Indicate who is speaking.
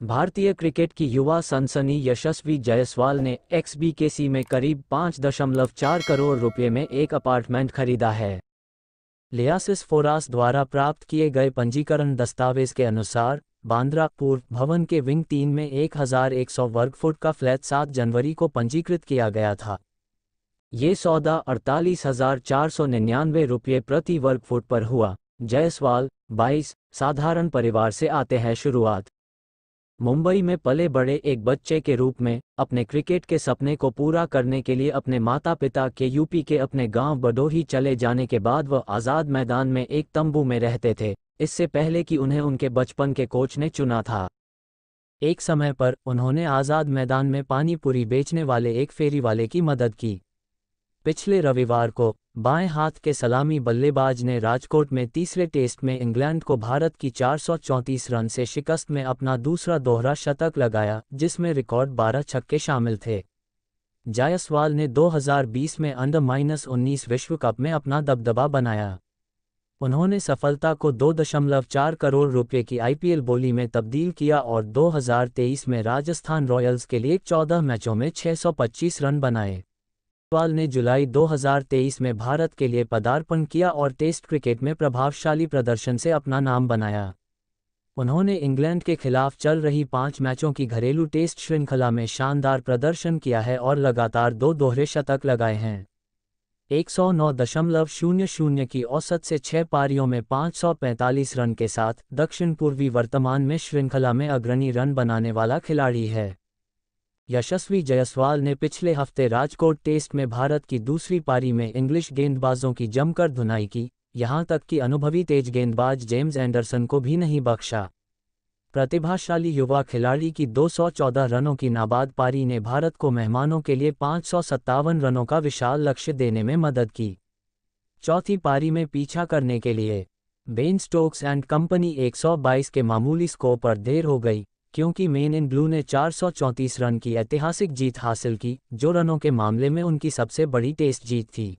Speaker 1: भारतीय क्रिकेट की युवा सनसनी यशस्वी जायसवाल ने एक्सबीकेसी में करीब पाँच दशमलव चार करोड़ रुपये में एक अपार्टमेंट खरीदा है। लियासिस फोरास द्वारा प्राप्त किए गए पंजीकरण दस्तावेज़ के अनुसार, बांद्रा पूर्व भवन के विंग तीन में 1100 वर्ग फुट का फ्लैट 7 जनवरी को पंजीकृत किया गया था। ये सौदा अड़तालीस हज़ार चार सौ निन्यानवे रुपये प्रति वर्ग फुट पर हुआ। जायसवाल 22 साधारण परिवार से आते हैं। शुरुआत मुंबई में पले बड़े एक बच्चे के रूप में, अपने क्रिकेट के सपने को पूरा करने के लिए अपने माता पिता के यूपी के अपने गाँव बडोही चले जाने के बाद वह आज़ाद मैदान में एक तंबू में रहते थे, इससे पहले कि उन्हें उनके बचपन के कोच ने चुना था। एक समय पर, उन्होंने आज़ाद मैदान में पानी पूरी बेचने वाले एक फेरी वाले की मदद की। पिछले रविवार को, बाएँ हाथ के सलामी बल्लेबाज ने राजकोट में तीसरे टेस्ट में इंग्लैंड को भारत की 434 रन से शिकस्त में अपना दूसरा दोहरा शतक लगाया, जिसमें रिकॉर्ड 12 छक्के शामिल थे। जायसवाल ने 2020 में अंडर माइनस उन्नीस विश्व कप में अपना दबदबा बनाया। उन्होंने सफलता को 2.4 करोड़ रुपए की आईपीएल बोली में तब्दील किया और 2023 में राजस्थान रॉयल्स के लिए 14 मैचों में 625 रन बनाए। जायसवाल ने जुलाई 2023 में भारत के लिए पदार्पण किया और टेस्ट क्रिकेट में प्रभावशाली प्रदर्शन से अपना नाम बनाया। उन्होंने इंग्लैंड के खिलाफ चल रही पाँच मैचों की घरेलू टेस्ट श्रृंखला में शानदार प्रदर्शन किया है और लगातार दो दोहरे शतक लगाए हैं। 109.00 की औसत से छह पारियों में 545 रन के साथ दक्षिण पूर्वी वर्तमान में श्रृंखला में अग्रणी रन बनाने वाला खिलाड़ी है। यशस्वी जायसवाल ने पिछले हफ़्ते राजकोट टेस्ट में भारत की दूसरी पारी में इंग्लिश गेंदबाजों की जमकर धुनाई की, यहाँ तक कि अनुभवी तेज गेंदबाज जेम्स एंडरसन को भी नहीं बख्शा। प्रतिभाशाली युवा खिलाड़ी की 214 रनों की नाबाद पारी ने भारत को मेहमानों के लिए पाँच सौ सत्तावन रनों का विशाल लक्ष्य देने में मदद की। चौथी पारी में पीछा करने के लिए, बेन स्टोक्स एंड कंपनी 122 के मामूली स्कोर पर देर हो गई। क्योंकि मेन इन ब्लू ने 434 रन की ऐतिहासिक जीत हासिल की, जो रनों के मामले में उनकी सबसे बड़ी टेस्ट जीत थी।